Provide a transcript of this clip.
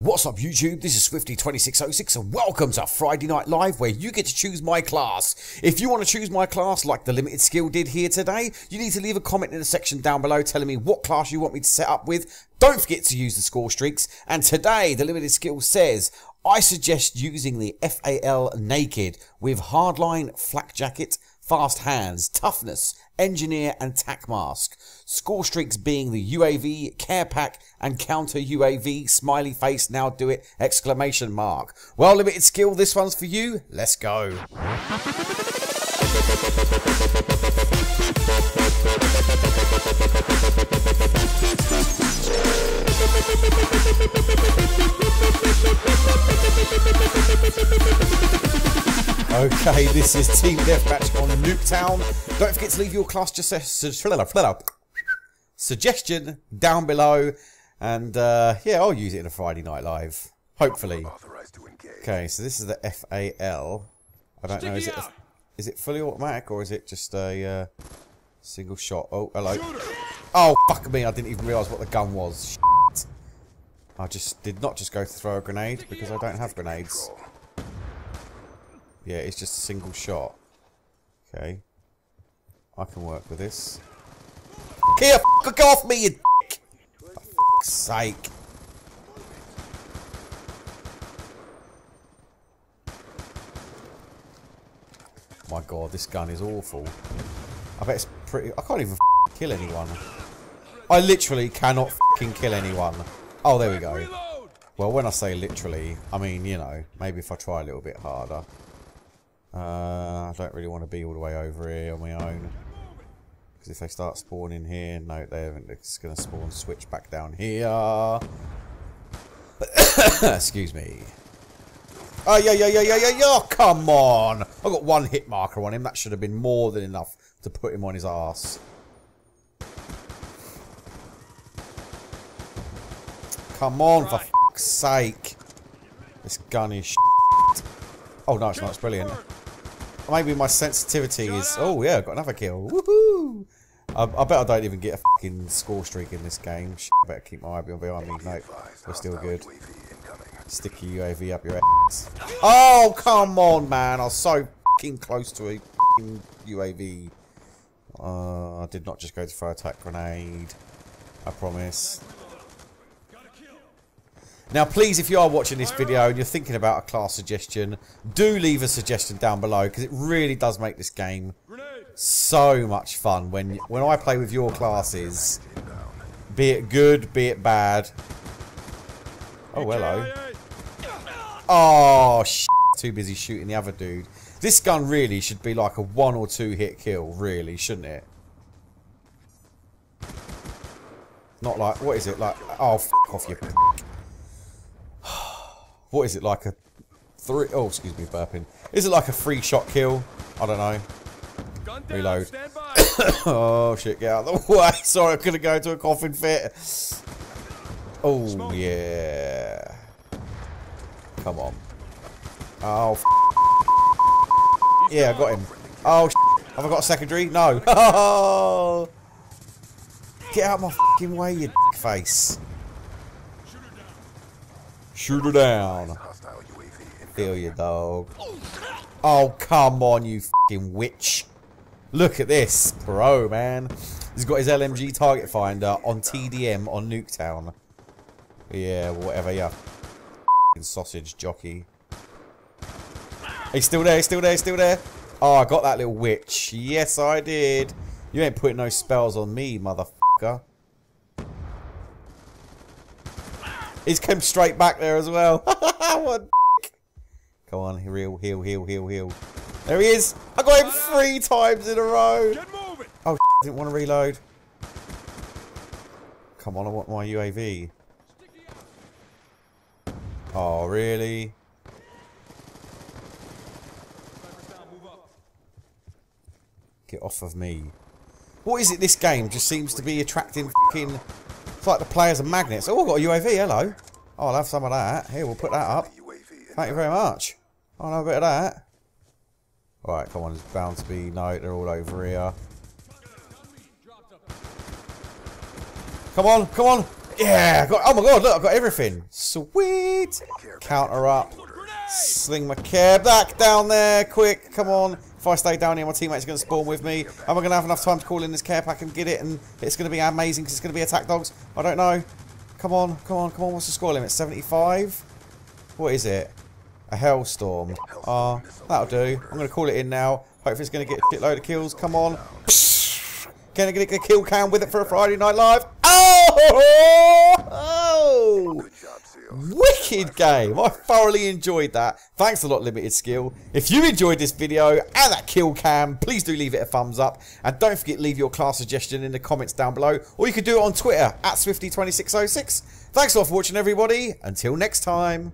What's up YouTube, this is Swifty2606 and welcome to Friday Night Live where you get to choose my class. If you want to choose my class like the Limited Skill did here today, you need to leave a comment in the section down below telling me what class you want me to set up with. Don't forget to use the score streaks and today the Limited Skill says, I suggest using the FAL Naked with Hardline Flak Jacket, Fast Hands, Toughness, Engineer and Tac Mask. Score streaks being the UAV, Care Pack and Counter UAV, Smiley Face, Now Do It, exclamation mark. Well, limited skill, this one's for you. Let's go. Okay, this is Team Deathmatch on Nuketown. Don't forget to leave your class just suggestion down below. And uh, yeah, I'll use it in a Friday Night Live. Hopefully. Okay, so this is the FAL. I don't know, is it, a, is it fully automatic or is it just a uh, single shot? Oh, hello. Oh, fuck me, I didn't even realise what the gun was. Shit. I just did not just go to throw a grenade because I don't have grenades. Yeah, it's just a single shot. Okay. I can work with this. Here, fuck off me, you dick! For sake. My god, this gun is awful. I bet it's pretty... I can't even kill anyone. I literally cannot kill anyone. Oh, there we go. Well, when I say literally, I mean, you know, maybe if I try a little bit harder. Uh, I don't really want to be all the way over here on my own. Because if they start spawning here, no, they're it's going to spawn switch back down here. Excuse me. Oh, yeah, yeah, yeah, yeah, yeah, yeah, come on! I've got one hit marker on him. That should have been more than enough to put him on his ass. Come on, for fuck's sake. This gun is Oh, no, it's not. It's brilliant. Maybe my sensitivity is... Oh, yeah, got another kill. Woohoo! I, I, bet I don't even get a fucking score streak in this game. I better keep my eye behind me. No, we're still good. Sticky UAV up your ass. Oh, come on, man. I was so fucking close to a fucking UAV. Uh, I did not just go to fire attack grenade. I promise. Now, please, if you are watching this video and you're thinking about a class suggestion, do leave a suggestion down below because it really does make this game so much fun when when I play with your classes. Be it good, be it bad. Oh, hello. Oh. Too busy shooting the other dude. This gun really should be like a one or two hit kill, really, shouldn't it? Not like, what is it? Like, oh, off you what is it like a three? Oh, excuse me, burping. Is it like a free shot kill? I don't know. Reload. oh shit! Get out of the way. Sorry, I couldn't go into a coffin fit. Oh yeah. Come on. Oh. yeah, I got him. Oh. Have I got a secondary? No. Get out of my fucking way, you face. Shoot her down. Feel you, dog. Oh, come on, you fucking witch. Look at this. Pro, man. He's got his LMG target finder on TDM on Nuketown. Yeah, whatever, yeah. sausage jockey. He's still there, he's still there, he's still there. Oh, I got that little witch. Yes, I did. You ain't putting no spells on me, motherfucker. He's come straight back there as well. what? Come on, heal, heal, heal, heal, heal. There he is. I got him three times in a row. Oh, didn't want to reload. Come on, I want my UAV. Oh, really? Get off of me. What is it this game just seems to be attracting fucking it's like the players are magnets. Oh, I've got a UAV, hello. Oh, I'll have some of that. Here, we'll put that up. Thank you very much. I'll have a bit of that. Alright, come on, there's bound to be... No, they're all over here. Come on, come on! Yeah, got, oh my god, look, I've got everything. Sweet. Counter up. Sling my care back down there, quick, come on. If I stay down here, my teammates are going to spawn with me. Am I going to have enough time to call in this care pack and get it? And it's going to be amazing because it's going to be attack dogs. I don't know. Come on, come on, come on. What's the score limit? 75? What is it? A Hellstorm. Ah, uh, that'll do. I'm going to call it in now. Hopefully it's going to get a shitload of kills. Come on. Can I get a kill cam with it for a Friday Night Live? Oh! oh! Wicked game. I thoroughly enjoyed that. Thanks a lot, Limited Skill. If you enjoyed this video and that kill cam, please do leave it a thumbs up. And don't forget leave your class suggestion in the comments down below. Or you can do it on Twitter, at Swifty2606. Thanks a lot for watching, everybody. Until next time.